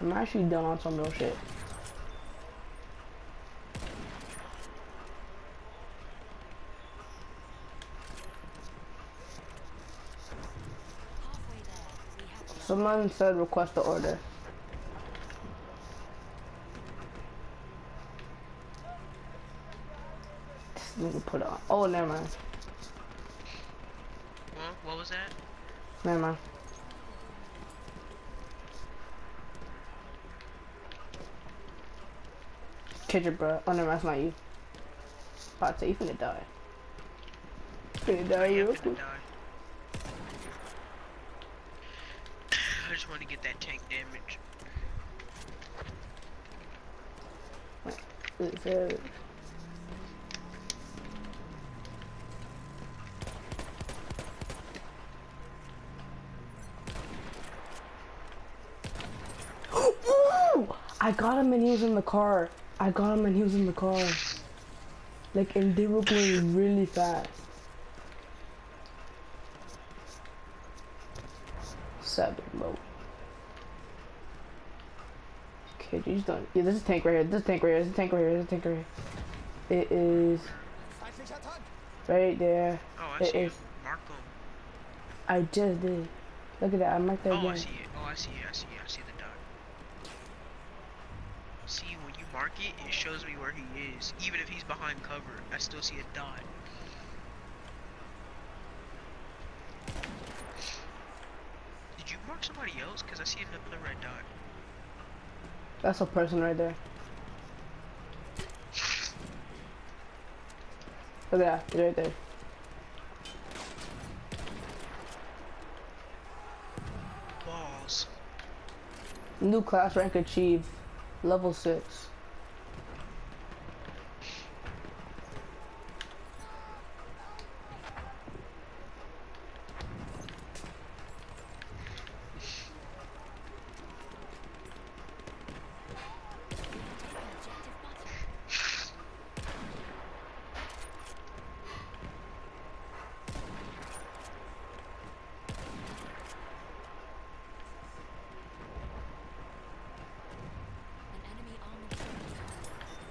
I'm actually done on some real shit. Someone said request the order. This nigga put on. Oh, never mind. What? What was that? Never mind. Kendrick, bro. Oh, no, that's not you. About to you finna die. Finna die, Yeah, you. Die. I just want to get that tank damage. It's, uh, Ooh! I got him and he was in the car. I got him and he was in the car. Like, and they were going really fast. Seven, mode. Okay, he's done. Yeah, this is tank right here. This is tank right here. This is tank right here. This is tank right here. It is right there. Oh, I It see is. Mark them. I just did. Look at that. I marked that Oh, I see it. Oh, I see it. I see it. I see the dot. See, you mark it, it shows me where he is. Even if he's behind cover, I still see a dot. Did you mark somebody else? Because I see another red dot. That's a person right there. Look at that. Right there. Balls. New class rank achieved. Level 6.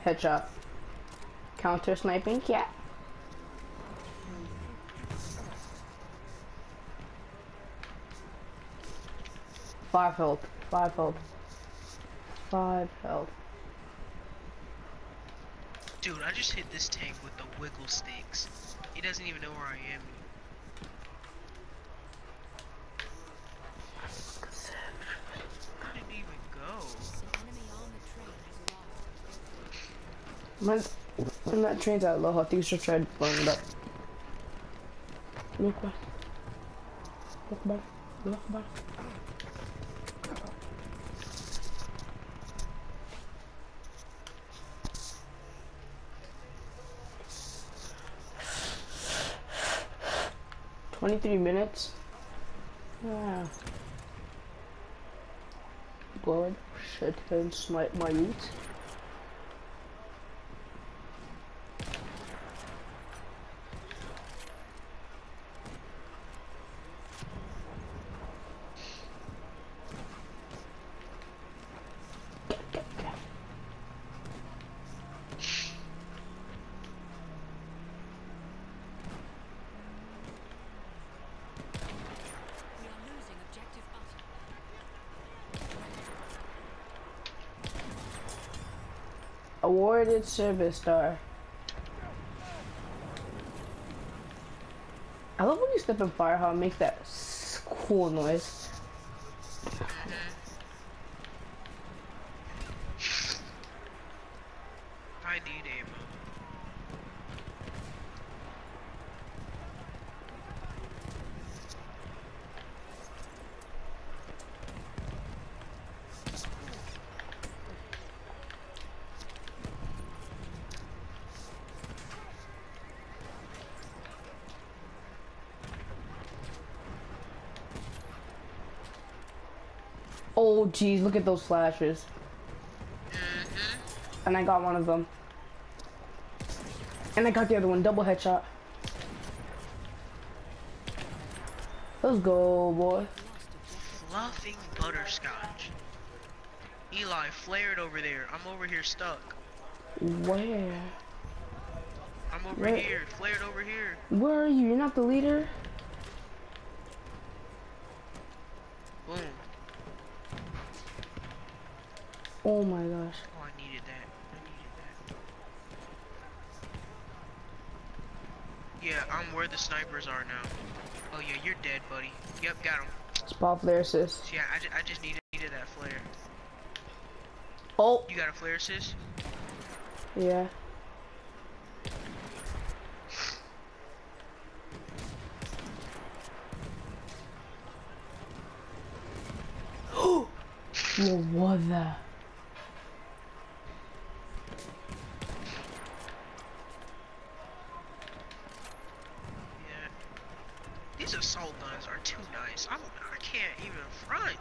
Headshot. Counter sniping cat. Five health. Five health. Five health. Dude, I just hit this tank with the wiggle sticks. He doesn't even know where I am. Where did he even go? an enemy armored train has arrived. When, when that train's at health, you should try blowing it up. Look back. Look back. Look back. Twenty-three minutes. Yeah. Good. Shit, and smite my youth. We are losing objective butter. Awarded service star. I love when you step in fire, how it makes that cool noise. I need ammo. Oh, geez, look at those flashes. Mm-hmm. And I got one of them. And I got the other one, double headshot. Let's go, boy. Fluffing butterscotch. Eli, flared over there. I'm over here stuck. Where? I'm over Where- here. Flared over here. Where are you? You're not the leader? Boom. Oh my gosh. Oh, I needed that. I needed that. Yeah, I'm where the snipers are now. Oh yeah, you're dead, buddy. Yep, got him. Spot flare assist. Yeah, I, ju- I just needed needed that flare. Oh, You got a flare, sis? yeah. what was that? Yeah. These assault guns are too nice. I'm, I can't even front.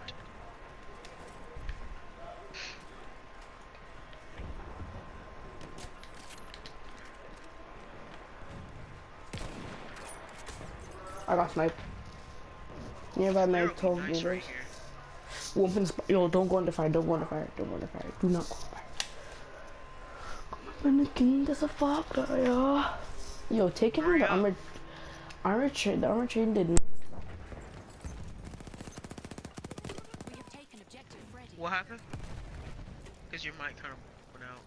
I got sniped. Nearby would be 12 nice meters. right here. Wolf in sp- Yo, don't go into fire. Don't go into fire. Don't go into fire. Do not go into fire. Come on, king. There's a fucker, yo. Yo, taking out Hurry the up. Armor. Armor train. The armor train did. We have taken objective Freddie. What happened? Cause your mic kind of went out.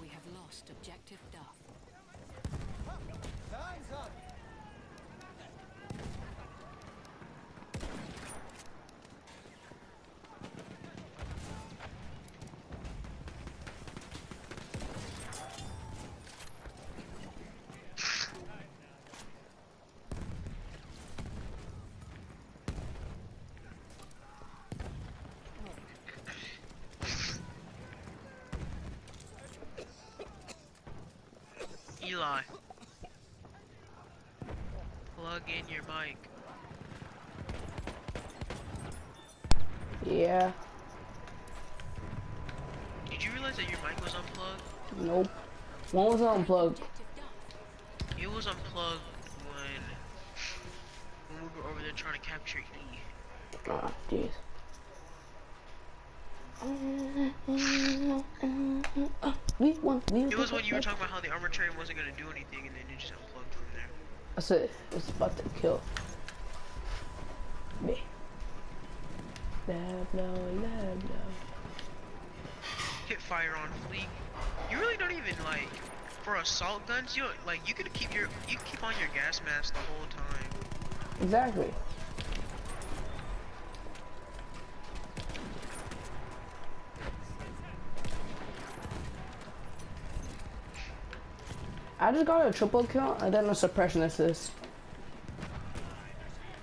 We have lost objective Duff. Plug in your mic. Yeah. Did you realize that your mic was unplugged? Nope. One was it unplugged. It was unplugged when when we were over there trying to capture E. Ah, jeez. We won. We It was when you were talking about how the armor train wasn't gonna do anything, and then it just unplugged from there. That's it. It's about to kill. Me. Lab low, lab low. Hit fire on fleek. You really don't even like for assault guns. You like you could keep your you can keep on your gas mask the whole time. Exactly. I just got a triple kill and then a suppression assist.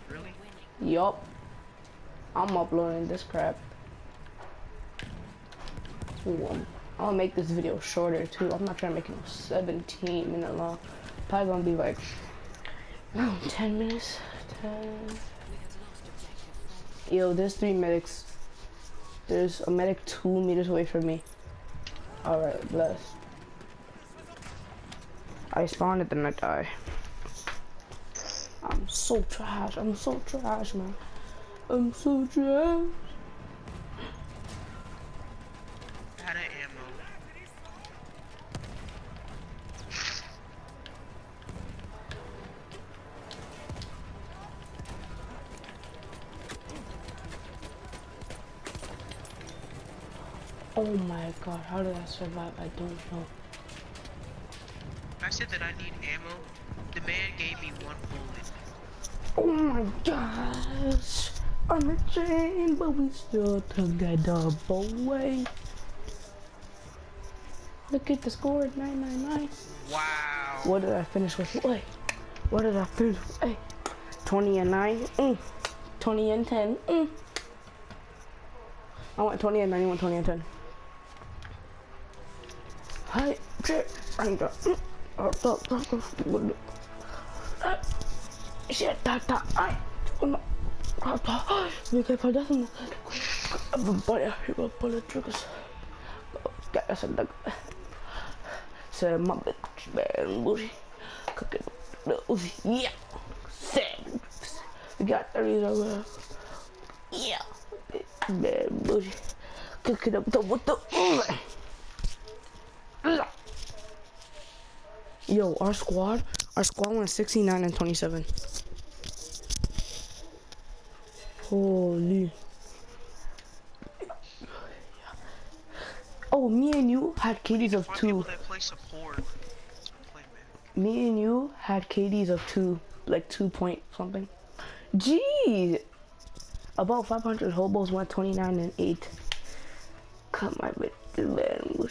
Really? Yup. I'm uploading this crap. Ooh, I'll make this video shorter too. I'm not trying to make it 17 minute long. Probably gonna be like, no, 10 minutes. 10. We have lost objective Freddie. Yo, there's three medics. There's a medic two meters away from me. Alright, bless. I spawned it, then I die. I'm so trash. I'm so trash, man. I'm so trash. Out of ammo. Oh my god, how did I survive? I don't know. Said that I need ammo. The man gave me one bullet. Oh my gosh. I'm a chain, but we still together, boy. Look at the score, 999. Wow. What did I finish with? Wait, what did I finish with? Hey, 20 and 9. Mm. 20 and 10. Mm. I want 20 and 9, you want 20 and 10. Hi, shit. I'm done. Ah, Shit, that, that, I. Oh no. Stop, stop. Vi kan få det sånn. Bare, vi går på litt triggers. Get us in the. Say my bitch, man, booty. Cooking the Uzi. Yeah. Sam. We got 30s over there. Yeah. Bad booty. Cooking up the with the Uzi. Yo, our squad, our squad went 69 and 27. Holy. Oh, me and you had KDs of two. people that play support. Play man. Me and you had KDs of two, like two point something. Gee, about 500 hobos went 29 and 8. Cut my bitch, man.